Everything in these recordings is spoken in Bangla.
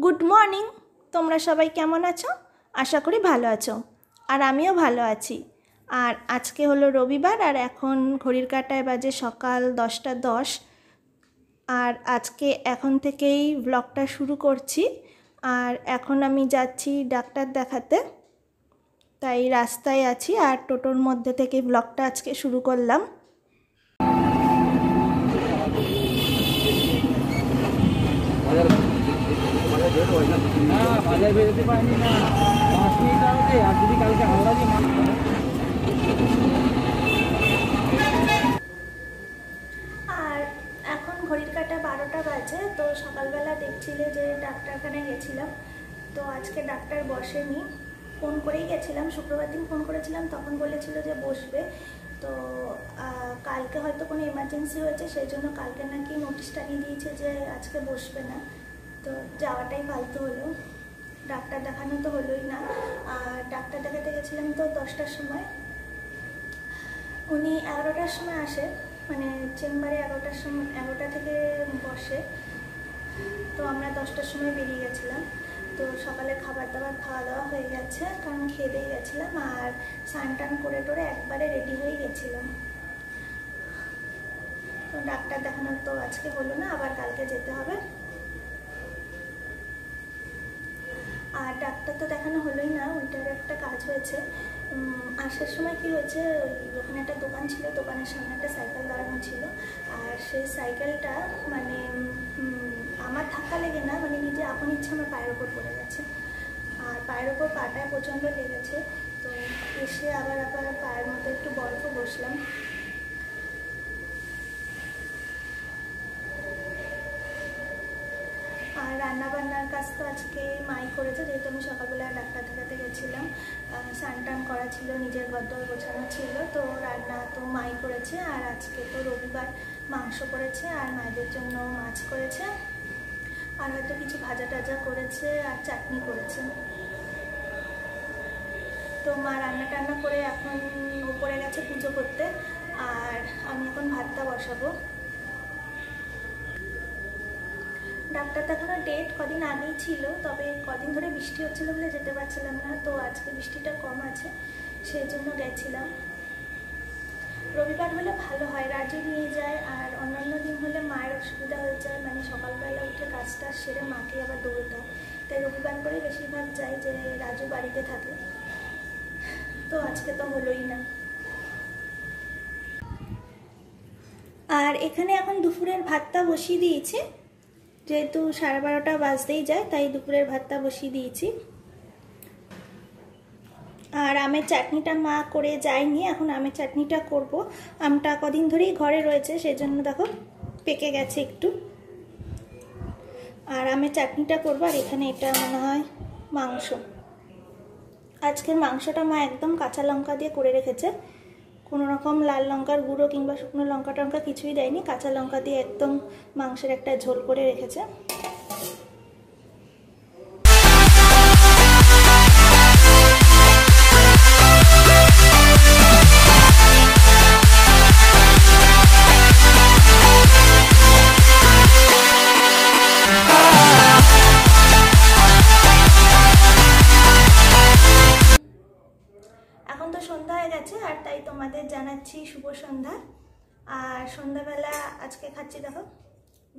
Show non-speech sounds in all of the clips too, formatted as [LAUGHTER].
Good morning. তোমরা সবাই কেমন আছো? আশা করি ভালো আছো। আর আমিও ভালো আছি। আর আজকে হলো রবিবার, আর এখন ঘড়ির কাটায় বাজে সকাল দশটা দশ। আর আজকে এখন থেকেই ব্লগটা শুরু করছি। আর এখন আমি যাচ্ছি ডাক্তার দেখাতে। তাই রাস্তায় আছি, আর টোটোর মধ্যে থেকে ব্লগটা আজকে শুরু করলাম। আর এখন ঘড়ির কাটা বারোটা বাজে, তো সকালবেলা দেখছিলে যে ডাক্তারখানে গেছিলাম। তো আজকে ডাক্তার বসেনি। ফোন করেই গেছিলাম, শুক্রবার দিন ফোন করেছিলাম, তখন বলেছিল যে বসবে। তো কালকে হয়তো কোনো এমার্জেন্সি হয়েছে, সেই জন্য কালকে নাকি নোটিশ টানিয়ে দিয়েছে যে আজকে বসবে না। তো যাওয়াটাই ফালতু হলো। ডাক্তার দেখানো তো হলোই না। আর ডাক্তার দেখাতে গেছিলাম তো দশটার সময়। উনি এগারোটার সময় আসে মানে চেম্বারে এগারোটার সময়, এগারোটা থেকে বসে। তো আমরা দশটার সময় বেরিয়ে গেছিলাম। তো সকালে খাবার দাবার খাওয়া দাওয়া হয়ে গেছে, কারণ খেয়ে দিয়ে গেছিলাম আর স্নান টান করে টোরে একবারে রেডি হয়ে গেছিলাম। তো ডাক্তার দেখানোর তো আজকে হলো না, আবার কালকে যেতে হবে। আর ডাক্তার তো দেখানো হলোই না ওইটার একটা কাজ হয়েছে। আসার সময় কি হয়েছে ওখানে একটা দোকান ছিল, দোকানের সামনে একটা সাইকেল দাঁড়ানো ছিল। আর সেই সাইকেলটা মানে আমার ধাক্কা লেগে না মানে নিজে আপন ইচ্ছা আমার পায়ের ওপর পড়ে গেছে। আর পায়ের ওপর পাটায় প্রচণ্ড লেগেছে, তো এসে আবার আবার পায়ের মধ্যে একটু বরফও বসলাম। আর রান্না বান্নার কাজ তো আজকে মাই করেছে যেহেতু আমি সকালবেলা ডাক্তার দেখাতে গেছিলাম আহ, স্নান টান করা ছিল নিজের গদ্দর গোছানো ছিল তো রান্না তো মাই করেছে আর আজকে তো রবিবার মাংস করেছে আর মায়েদের জন্য মাছ করেছে আর হয়তো কিছু ভাজা টাজা করেছে আর চাটনি করেছে। তো মা রান্না টান্না করে এখন উপরে গেছে পুজো করতে আর আমি এখন ভাতটা বসাবো। ডাক্তার দেখানোর ডেট কদিন আগেই ছিল, তবে কদিন ধরে বৃষ্টি হচ্ছিল বলে যেতে পারছিলাম না, তো আজকে বৃষ্টিটা কম আছে সেই জন্য গেছিলাম। রবিবার হলে ভালো হয়, রাজু নিয়ে যায়, আর অন্যান্য দিন হলে মায়ের অসুবিধা হয়ে যায় মানে সকালবেলা উঠে কাজটা সেরে মাকে আবার দৌড়তে হয় তাই রবিবার করে বেশিরভাগ যাই যে রাজু বাড়িতে থাকে। তো আজকে তো হলোই না। আর এখানে এখন দুপুরের ভাতটা বসিয়ে দিয়েছি। যেহেতু সাড়ে বারোটা বাজতেই যায়, তাই দুপুরের ভাতটা বসিয়ে দিয়েছি। আর আমের চাটনিটা মা করে যায়নি, এখন আমের চাটনিটা করব। আমটা কদিন ধরেই ঘরে রয়েছে সেই জন্য দেখো পেকে গেছে একটু। আর আমের চাটনিটা করব, আর এখানে এটা মনে হয় মাংস। আজকের মাংসটা মা একদম কাঁচা লঙ্কা দিয়ে করে রেখেছে। কোনো রকম লাল লঙ্কার গুঁড়ো কিংবা শুকনো লঙ্কা টঙ্কা কিছুই দেয়নি, কাঁচা লঙ্কা দিয়ে একদম মাংসের একটা ঝোল করে রেখেছে।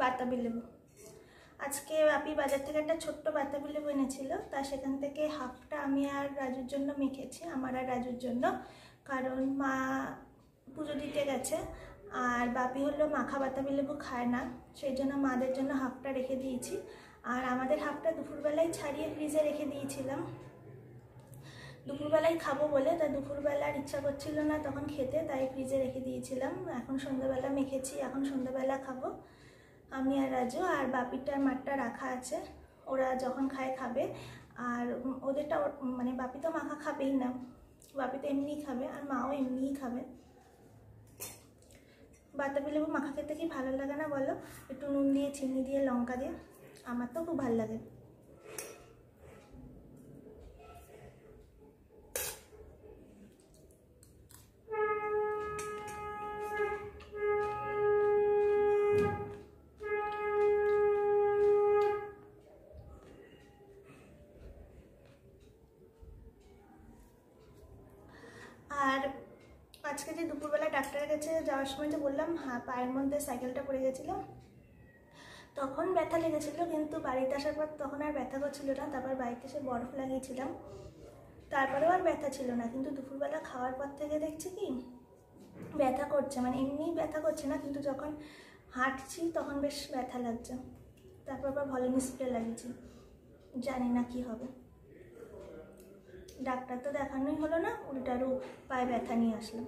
বাতাবি লেবু আজকে আপি বাজার থেকে একটা ছোট্ট বাতাবি লেবু এনেছিল। তা সেখান থেকে হাফটা আমি আর রাজুর জন্য মেখেছি, আমার আর রাজুর জন্য। কারণ মা পুজো দিতে গেছে, আর বাপি হলো মাখা বাতাবি লেবু খায় না। সেই জন্য মাদের জন্য হাফটা রেখে দিয়েছি। আর আমাদের হাফটা দুপুরবেলায় ছাড়িয়ে ফ্রিজে রেখে দিয়েছিলাম। দুপুরবেলায় খাব বলে, তা দুপুরবেলার ইচ্ছা করছিল না তখন খেতে, তাই ফ্রিজে রেখে দিয়েছিলাম। এখন সন্ধ্যাবেলা মেখেছি, এখন সন্ধ্যাবেলা খাব। আমি আর রাজু আর বাপিটার মাঠটা রাখা আছে। ওরা যখন খায়, খাবে। আর ওদেরটা মানে বাপি তো মাখা খাবেই না। বাপি তো এমনিই খাবে আর মাও এমনিই খাবে। বাতাবি লেবু মাখা খেতে কি ভালো লাগে না বলো? একটু নুন দিয়ে, চিনি দিয়ে, লঙ্কা দিয়ে। আমার তো খুব ভালো লাগে। কাছে যাওয়ার সময় যে বললাম হ্যাঁ পায়ের মধ্যে সাইকেলটা পড়ে গেছিল। তখন ব্যথা লেগেছিল, কিন্তু বাড়িতে আসার পর তখন আর ব্যথা করছিল না, তারপর বাড়িতে এসে বরফ লাগিয়েছিলাম। তারপরেও আর ব্যথা ছিল না, কিন্তু দুপুরবেলা খাওয়ার পর থেকে দেখছি কি, ব্যথা করছে মানে এমনি ব্যথা করছে না, কিন্তু যখন হাঁটছি তখন বেশ ব্যথা লাগছে। তারপর আবার ভলিনি স্প্রে লাগিয়েছি, জানি না কি হবে। ডাক্তার তো দেখানোই হলো না উল্টারও পায়ে ব্যথা নিয়ে আসলাম।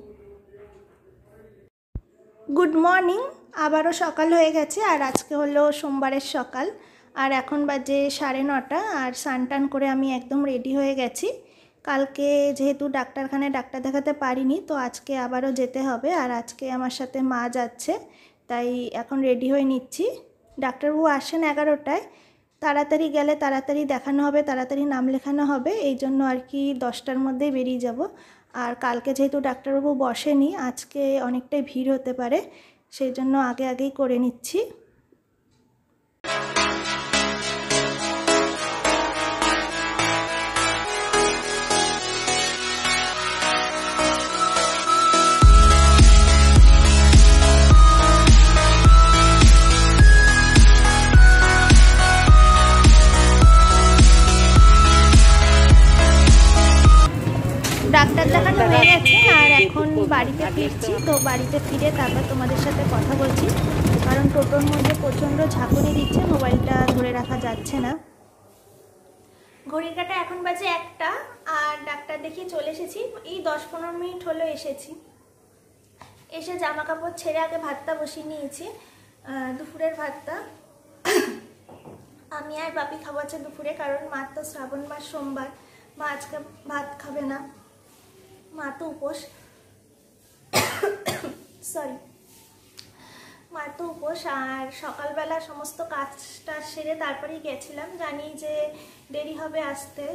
গুড মর্নিং আবারও সকাল হয়ে গেছে, আর আজকে হলো সোমবারের সকাল। আর এখন বাজে সাড়ে নটা, আর স্নান টান করে আমি একদম রেডি হয়ে গেছি। কালকে যেহেতু ডাক্তারখানায় ডাক্তার দেখাতে পারিনি, তো আজকে আবারও যেতে হবে। আর আজকে আমার সাথে মা যাচ্ছে, তাই এখন রেডি হয়ে নিচ্ছি। ডাক্তারবাবু আসেন এগারোটায়। তাড়াতাড়ি গেলে তাড়াতাড়ি দেখানো হবে, তাড়াতাড়ি নাম লেখানো হবে, এই জন্য আর কি দশটার মধ্যেই বেরিয়ে যাব। আর কালকে যেহেতু ডাক্তারবাবু বসেনি, আজকে অনেকটাই ভিড় হতে পারে, সেই জন্য আগে আগেই করে নিচ্ছি। ফিরছি তো বাড়িতে ফিরে তারপর তোমাদের সাথে কথা বলছি। কারণ টোটোর মধ্যে প্রচণ্ড ঝাঁকুনি দিচ্ছে, মোবাইলটা ধরে রাখা যাচ্ছে না। ঘড়ির কাটা এখন বাজে একটা, আর ডাক্তার দেখিয়ে চলে এসেছি। এই দশ পনেরো মিনিট হলো এসেছি। এসে জামা কাপড় ছেড়ে আগে ভাতটা বসিয়ে নিয়েছি দুপুরের ভাতটা। আমি আর বাপি আছে দুপুরে, কারণ মার তো শ্রাবণ মাস, সোমবার। মা আজকে ভাত খাবে না। মা তো উপোস। সরি মা তো উপোস আর সকালবেলা সমস্ত কাজটা সেরে তারপরেই গেছিলাম। জানি যে দেরি হবে আসতে।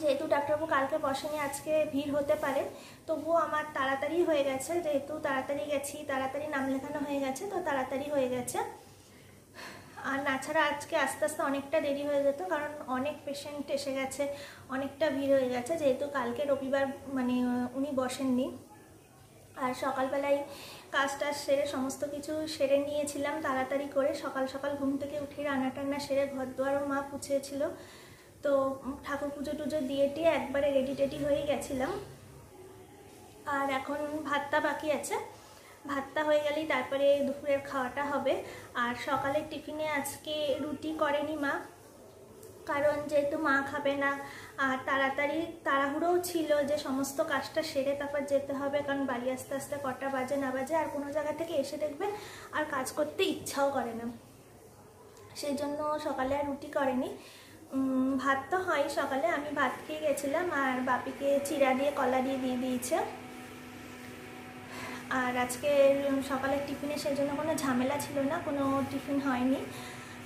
যেহেতু ডাক্তারবাবু কালকে বসেনি, আজকে ভিড় হতে পারে। তবুও আমার তাড়াতাড়ি হয়ে গেছে। যেহেতু তাড়াতাড়ি গেছি, তাড়াতাড়ি নাম লেখানো হয়ে গেছে, তো তাড়াতাড়ি হয়ে গেছে। আর নাছাড়া আজকে আস্তে আস্তে অনেকটা দেরি হয়ে যেত, কারণ অনেক পেশেন্ট এসে গেছে, অনেকটা ভিড় হয়ে গেছে। যেহেতু কালকে রবিবার মানে উনি বসেননি। আর সকালবেলায় কাজ টাজ সেরে সমস্ত কিছু সেরে নিয়েছিলাম তাড়াতাড়ি করে। সকাল সকাল ঘুম থেকে উঠে রান্না টান্না সেরে ঘর দুয়ারও মা পুছিয়েছিল তো ঠাকুর পুজো টুজো দিয়ে টিয়ে একবারে রেডি টেডি হয়ে গেছিলাম। আর এখন ভাতটা বাকি আছে। ভাতটা হয়ে গেলেই তারপরে দুপুরের খাওয়াটা হবে। আর সকালের টিফিনে আজকে রুটি করেনি মা। কারণ যেহেতু মা খাবে না, আর তাড়াতাড়ি তাড়াহুড়োও ছিল যে সমস্ত কাজটা সেরে তারপর যেতে হবে, কারণ বাড়ি আসতে আসতে কটা বাজে, না বাজে, আর কোনো জায়গা থেকে এসে দেখবে আর কাজ করতে ইচ্ছাও করে না। সেই জন্য সকালে আর রুটি করেনি। ভাত তো হয় সকালে, আমি ভাত খেয়ে গেছিলাম, আর বাপিকে চিড়া দিয়ে, কলা দিয়ে দিয়ে দিয়েছে। আর আজকে সকালের টিফিনে সেই জন্য কোনো ঝামেলা ছিল না, কোনো টিফিন হয়নি।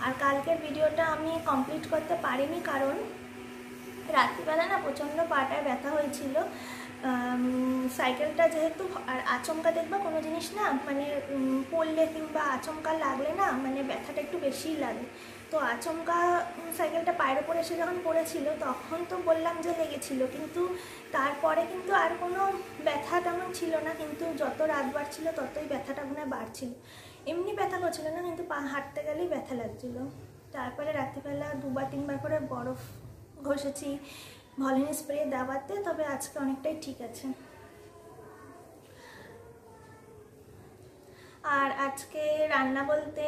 আর কালকের ভিডিওটা আমি কমপ্লিট করতে পারিনি কারণ রাত্রিবেলা না প্রচণ্ড পাটায় ব্যথা হয়েছিল। সাইকেলটা যেহেতু আর আচমকা দেখবা কোনো জিনিস না মানে পড়লে কিংবা আচমকা লাগলে না মানে ব্যথাটা একটু বেশিই লাগে। তো আচমকা সাইকেলটা পায়ের ওপরে এসে যখন পড়েছিল, তখন তো বললাম যে লেগেছিল কিন্তু তারপরে কিন্তু আর কোনো ব্যথা তেমন ছিল না, কিন্তু যত রাত বাড়ছিল, ততই ব্যথাটা মনে বাড়ছিল। এমনি ব্যথা করছিল না, কিন্তু পা হাঁটতে গেলেই ব্যথা লাগছিল। তারপরে রাত্রিবেলা দুবার, তিনবার করে বরফ ঘষেছি ভলিনি স্প্রে দেওয়াতে তবে আজকে অনেকটাই ঠিক আছে। আর আজকে রান্না বলতে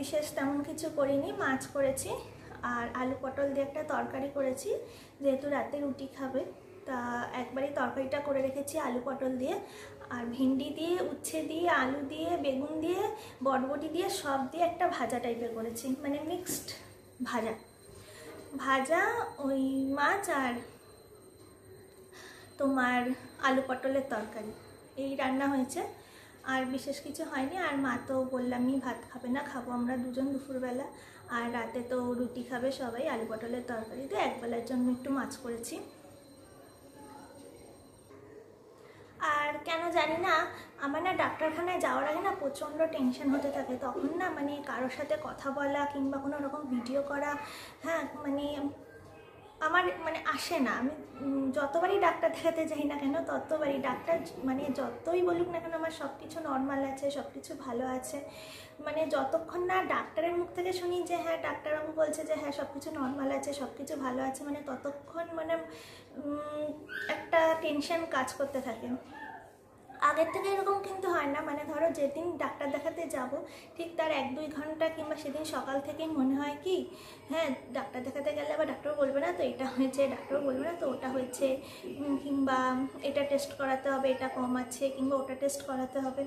বিশেষ তেমন কিছু করিনি, মাছ করেছি। আর আলু পটল দিয়ে একটা তরকারি করেছি, যেহেতু রাতে রুটি খাবে। তা একবারই তরকারিটা করে রেখেছি আলু পটল দিয়ে। আর ভিন্ডি দিয়ে, উচ্ছে দিয়ে, আলু দিয়ে, বেগুন দিয়ে, বটবটি দিয়ে, সব দিয়ে একটা ভাজা টাইপের করেছি। মানে মিক্সড ভাজা। ভাজা, ওই মাছ আর তোমার আলু পটলের তরকারি। এই রান্না হয়েছে। আর বিশেষ কিছু হয়নি। আর মা তো বললামই ভাত খাবে না, খাব আমরা দুজন দুপুরবেলা। আর রাতে তো রুটি খাবে সবাই আলু পটলের তরকারিতে একবেলার জন্য একটু মাছ করেছি। আর কেন জানি না আমার না ডাক্তারখানায় যাওয়ার আগে না প্রচণ্ড টেনশন হতে থাকে। তখন না মানে কারোর সাথে কথা বলা কিংবা কোনো রকম ভিডিও করা হ্যাঁ মানে আমার মানে আসে না। আমি যতবারই ডাক্তার দেখাতে যাই না কেন, ততবারই ডাক্তার মানে যতই বলুক না কেন আমার সব কিছু নর্মাল আছে সব কিছু ভালো আছে। মানে যতক্ষণ না ডাক্তারের মুখ থেকে শুনি যে হ্যাঁ ডাক্তারবাবু বলছে যে হ্যাঁ সব কিছু নর্মাল আছে সব কিছু ভালো আছে মানে ততক্ষণ মানে একটা টেনশন কাজ করতে থাকে। আগের থেকে এরকম কিন্তু হয় না। মানে ধরো যেদিন ডাক্তার দেখাতে যাব, ঠিক তার এক, দুই ঘণ্টা কিংবা সেদিন সকাল থেকেই মনে হয় কি হ্যাঁ ডাক্তার দেখাতে গেলে আবার ডাক্তার বলবে না, তো এটা হয়েছে ডাক্তার বলবে না, তো ওটা হয়েছে। কিংবা এটা টেস্ট করাতে হবে, এটা কম আছে, কিংবা ওটা টেস্ট করাতে হবে।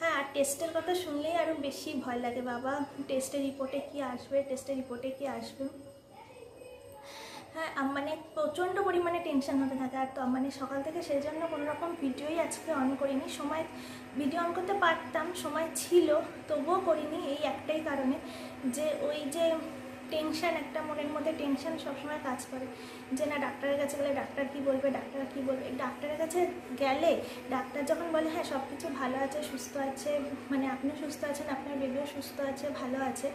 হ্যাঁ আর টেস্টের কথা শুনলেই আরও বেশি ভয় লাগে, বাবা। টেস্টের রিপোর্টে কি আসবে টেস্টের রিপোর্টে কি আসবে? হ্যাঁ মানে প্রচণ্ড পরিমাণে টেনশন হতে থাকে। আর তো মানে সকাল থেকে সেই জন্য কোনো রকম ভিডিওই আজকে অন করিনি। সময় ভিডিও অন করতে পারতাম, সময় ছিল, তবুও করিনি এই একটাই কারণে যে ওই যে টেনশন একটা মনের মধ্যে টেনশন সবসময় কাজ করে। যে না ডাক্তারের কাছে গেলে ডাক্তার কি বলবে ডাক্তার কি বলবে? ডাক্তারের কাছে গেলে ডাক্তার যখন বলে হ্যাঁ সব কিছু ভালো আছে, সুস্থ আছে মানে আপনি সুস্থ আছেন, আপনার বেবিও সুস্থ আছে, ভালো আছে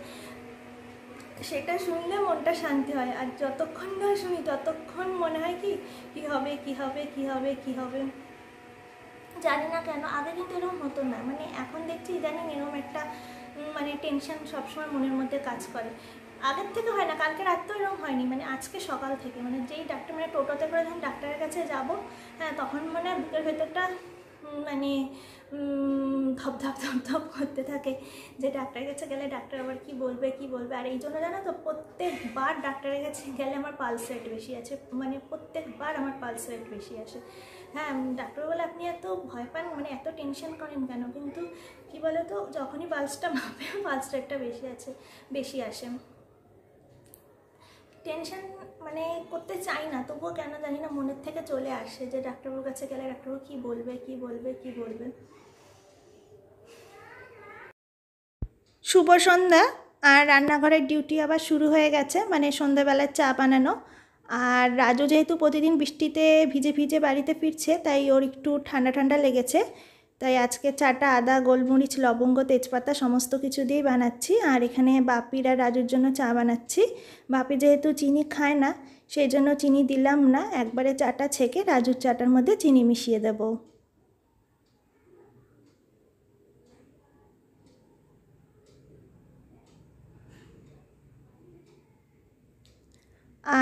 সেটা শুনলে মনটা শান্তি হয়। আর যতক্ষণ না শুনি, ততক্ষণ মনে হয় কি কি হবে কি হবে কি হবে কি হবে? জানি না কেন, আগে কিন্তু এরকম হতো না। মানে এখন দেখছি ইদানিং এরকম একটা মানে টেনশন সবসময় মনের মধ্যে কাজ করে। আগের থেকে হয় না, কালকে রাত্রেও এরকম হয়নি। মানে আজকে সকাল থেকে। মানে যেই ডাক্তার মানে টোটোতে করে যখন ডাক্তারের কাছে যাব হ্যাঁ তখন মানে বুকের ভেতরটা মানে ধপ ধপ ধপ ধপ করতে থাকে যে ডাক্তারের কাছে গেলে ডাক্তার আবার কি বলবে কি বলবে? আর এই জন্য জানো তো, প্রত্যেকবার ডাক্তারের কাছে গেলে আমার পালস রেট বেশি আছে। মানে প্রত্যেকবার আমার পালস রেট বেশি আসে। হ্যাঁ ডাক্তার বলে আপনি এত ভয় পান মানে এত টেনশন করেন কেন? কিন্তু কি বলো তো যখনই পালসটা মাপে পালস রেটটা বেশি আছে, বেশি আসে। টেনশন মানে করতে চাই না, তবুও কেন জানি না মনের থেকে চলে আসে যে ডাক্তারবাবুর কাছে গেলে ডাক্তারবাবু কী বলবে, কি বলবে কি বলবে। শুভ সন্ধ্যা, আর রান্নাঘরের ডিউটি আবার শুরু হয়ে গেছে মানে সন্ধ্যাবেলার চা বানানো। আর রাজু যেহেতু প্রতিদিন বৃষ্টিতে ভিজে ভিজে বাড়িতে ফিরছে, তাই ওর একটু ঠান্ডা ঠান্ডা লেগেছে। তাই আজকে চাটা আদা, গোলমরিচ, লবঙ্গ, তেজপাতা সমস্ত কিছু দিয়েই বানাচ্ছি। আর এখানে বাপির আর রাজুর জন্য চা বানাচ্ছি। বাপি যেহেতু চিনি খায় না, সেই জন্য চিনি দিলাম না। একবারে চাটা ছেঁকে রাজুর চাটার মধ্যে চিনি মিশিয়ে দেবো।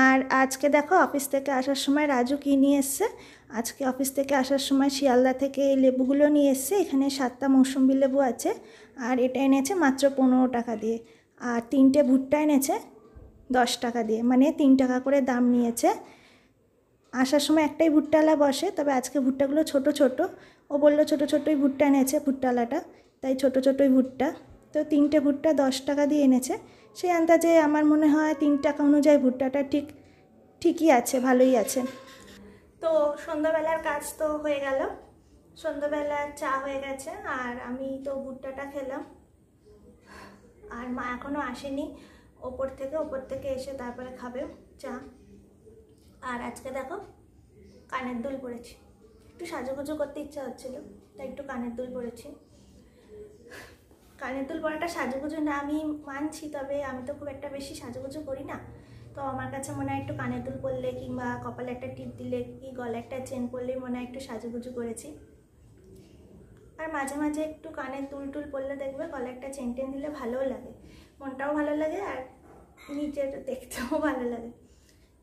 আর আজকে দেখো অফিস থেকে আসার সময় রাজু কী নিয়ে এসছে? আজকে অফিস থেকে আসার সময় শিয়ালদা থেকে এই লেবুগুলো নিয়ে এসছে। এখানে সাতটা মৌসুম্বি লেবু আছে আর এটা এনেছে মাত্র পনেরো টাকা দিয়ে। আর তিনটে ভুট্টা এনেছে দশ টাকা দিয়ে মানে তিন টাকা করে দাম নিয়েছে। আসার সময় একটাই ভুট্টালা বসে, তবে আজকে ভুট্টাগুলো ছোট ছোট। ও বলল ছোট ছোটোই ভুট্টা এনেছে ভুট্টালাটা, তাই ছোট ছোটোই ভুট্টা। তো তিনটে ভুট্টা দশ টাকা দিয়ে এনেছে। সেই আন্দাজে আমার মনে হয় তিন টাকা অনুযায়ী ভুট্টাটা ঠিক, ঠিকই আছে, ভালোই আছে। তো সন্ধ্যাবেলার কাজ তো হয়ে গেল। সন্ধ্যাবেলা চা হয়ে গেছে আর আমি তো ভুট্টাটা খেলাম। আর মা এখনও আসেনি। ওপর থেকে ওপর থেকে এসে তারপরে খাবে চা। আর আজকে দেখো, কানের দুল পড়েছি। একটু সাজুগুজু করতে ইচ্ছা হচ্ছিল, তাই একটু কানের দুল পড়েছি। কানের দুল পরাটা সাজুগুজু না আমি মানছি, তবে আমি তো খুব একটা বেশি সাজুগুজু করি না। তো আমার কাছে মনে হয় একটু কানের দুল পরলে কিংবা কপালে একটা টিপ দিলে কি গলায় একটা চেন পরলেই মনে হয় একটু সাজুগুজু করেছি। আর মাঝে মাঝে একটু কানের দুল টুল পরলে দেখবে গলায় একটা চেন টেন দিলে ভালোও লাগে, মনটাও ভালো লাগে আর নিজের দেখতেও [LAUGHS] ভালো লাগে।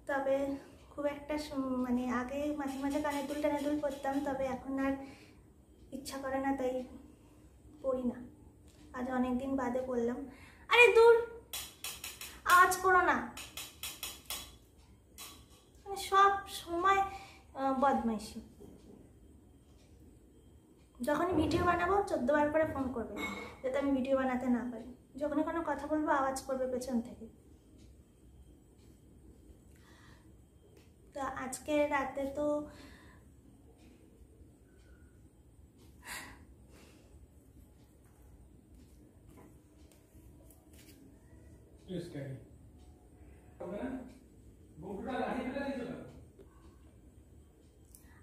তবে খুব একটা মানে আগে মাঝে মাঝে কানের দুল টানের দুল পরতাম তবে এখন আর ইচ্ছা করে না, তাই পড়ি না। আজ অনেক দিন বাদে পড়লাম। আরে দূর! আওয়াজ করো না। সব সময় বদমাইশি। যখনই ভিডিও বানাবো চোদ্দ বার করে ফোন করবে, যাতে আমি ভিডিও বানাতে না পারি। যখনই কোনো কথা বলব, আওয়াজ করবে পেছন থেকে। তো আজকে রাতে তো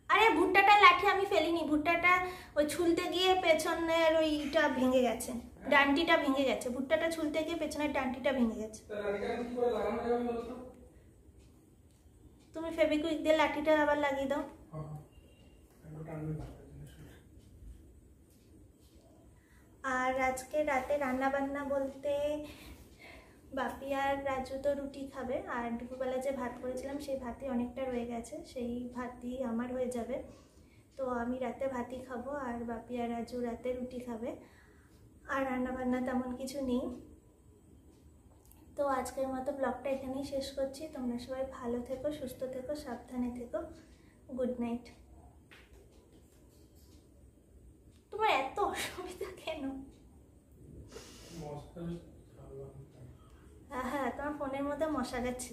আরে ভুট্টাটা লাঠি আমি ফেলিনি। ভুট্টাটা ওই ছুলতে গিয়ে পেছনের ওইটা ভেঙে গেছে। ডান্টিটা ভেঙে গেছে। ভুট্টাটা ছুলতে গিয়ে পেছনের ডান্টিটা ভেঙে গেছে। তুমি ফেবিকুইক দিয়ে লাঠিটা আবার লাগিয়ে দাও। আর আজকে রাতে রান্না বান্না বলতে বাপি আর রাজু তো রুটি খাবে, আর দুপুরবেলা যে ভাত করেছিলাম সেই ভাতই অনেকটা রয়ে গেছে, সেই ভাতই আমার হয়ে যাবে। তো আমি রাতে ভাতই খাব আর বাপি আর রাজু রাতে রুটি খাবে, আর রান্না বান্না তেমন কিছু নেই। তো আজকের মতো ব্লগটা এখানেই শেষ করছি, তোমরা সবাই ভালো থেকো, সুস্থ থেকো, সাবধানে থেকো, গুড নাইট। তোমার এত অসুবিধা কেন? হ্যাঁ তোমার ফোনের মধ্যে মশা গেছে